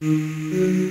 Mm-hmm.